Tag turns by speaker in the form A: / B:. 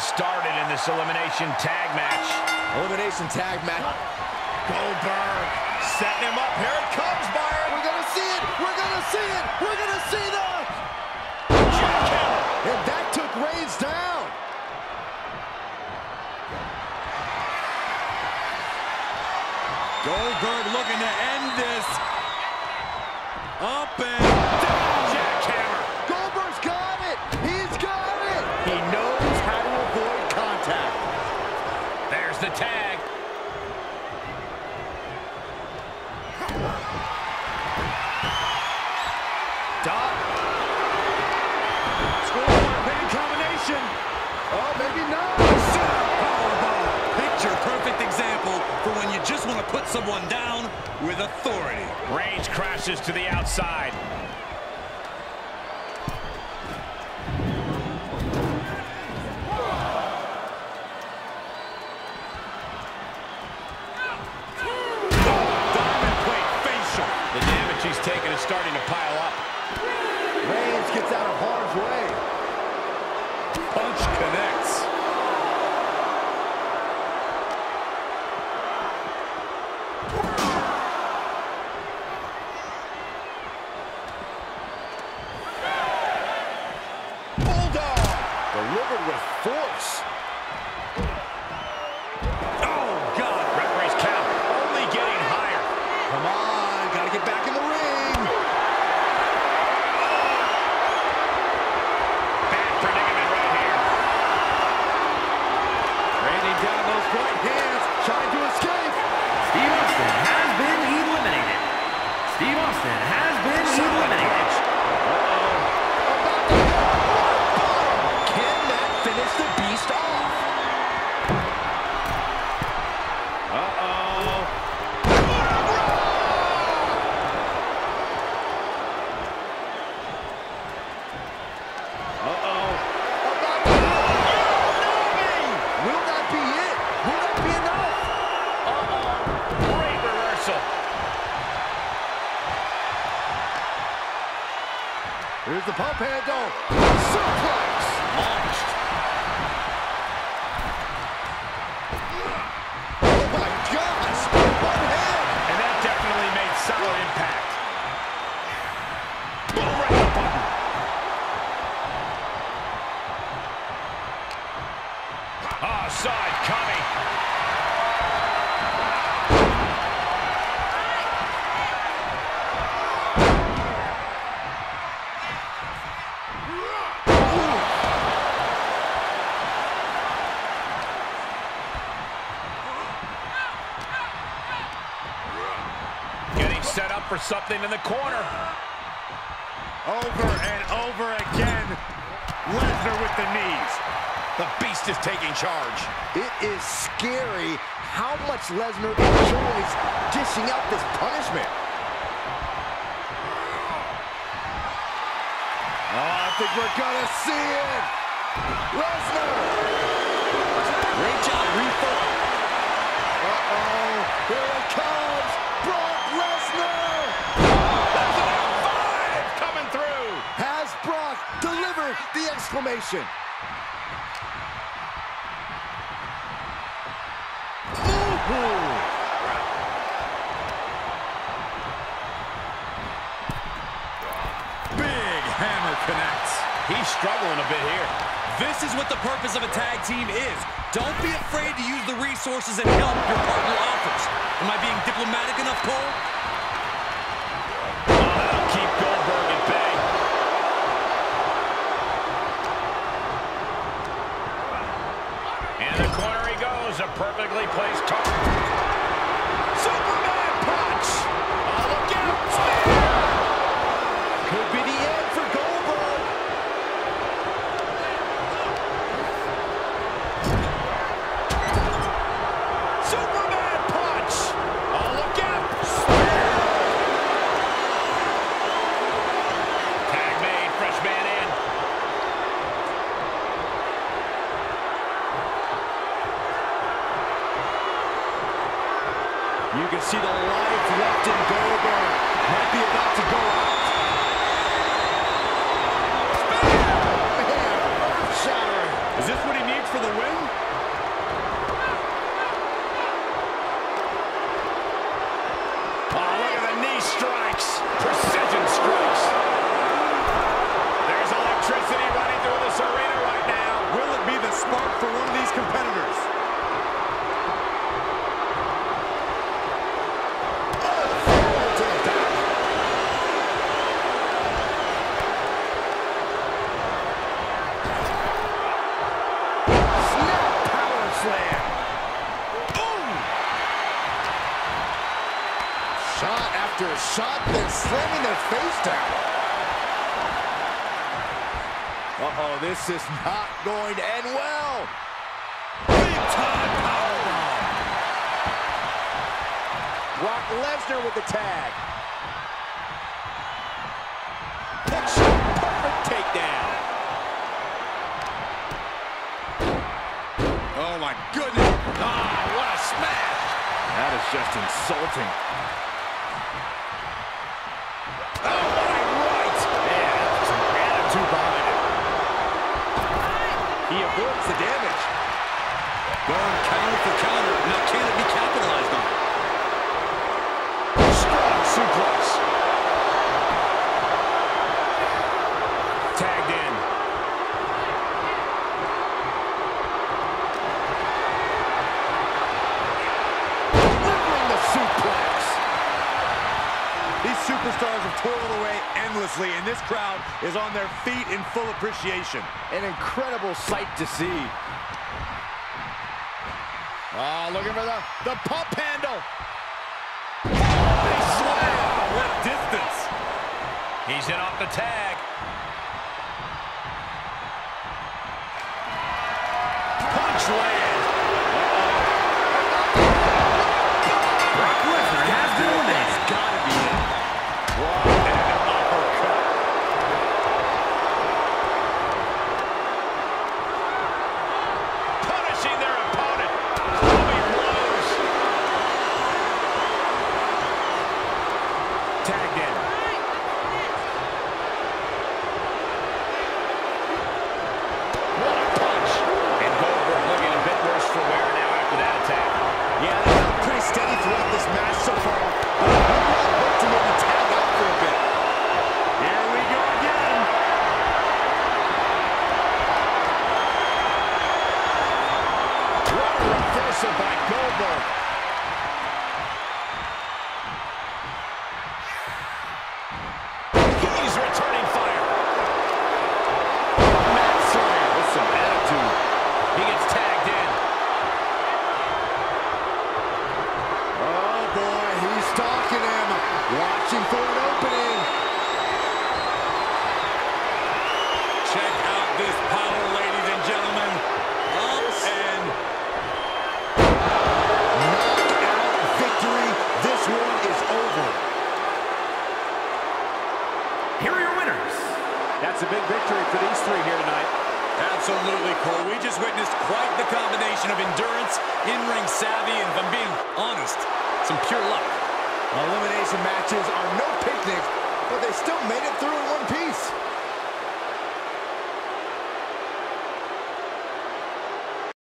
A: started in this elimination tag match.
B: Elimination tag match.
A: Goldberg setting him up. Here it comes, Byron.
B: We're gonna see it. We're gonna see it. We're gonna see the
A: Jackhammer.
B: And that took Reigns down.
C: Goldberg looking to end this. Up and
A: tag.
B: Dot. Score pin combination. Oh, maybe not.
C: Picture perfect example for when you just want to put someone down with authority.
A: Reigns crashes to the outside. Is starting to pile up.
B: Reigns gets out of harm's way.
C: Punch connects.
B: Bulldog. Delivered with force.
A: Saw coming. Getting set up for something in the corner. Over and over again. Lesnar with the knees. The Beast is taking charge.
B: It is scary how much Lesnar enjoys dishing out this punishment. Oh, I think we're gonna see it. Lesnar.
C: Great job, Reefer.
B: Uh-oh. Here it comes. Brock Lesnar.
A: F5 coming through.
B: Has Brock delivered the exclamation? Ooh.
C: Big hammer connects.
A: He's struggling a bit here.
C: This is what the purpose of a tag team is. Don't be afraid to use the resources and help your partner offers. Am I being diplomatic enough, Cole?
B: shot, then slamming their face down. Uh-oh, this is not going to end well.
A: Big time powerbomb.
B: Brock Lesnar with the tag. Picture perfect takedown.
A: Oh, my goodness. Ah, what a smash. That is just insulting. twirled away endlessly, and this crowd is on their feet in full appreciation.
B: An incredible sight to see. Ah, oh, looking for the, the pump handle.
A: They slam. with distance. He's in off the tag. Punch land.
D: your
A: luck.
B: Elimination matches are no picnic, but they still made it through in one piece.